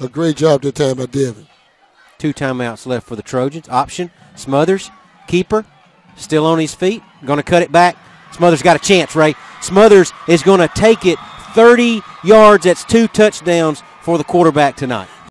A great job that time by Devin. Two timeouts left for the Trojans. Option, Smothers, keeper, still on his feet, going to cut it back. Smothers got a chance, Ray. Smothers is going to take it 30 yards. That's two touchdowns for the quarterback tonight.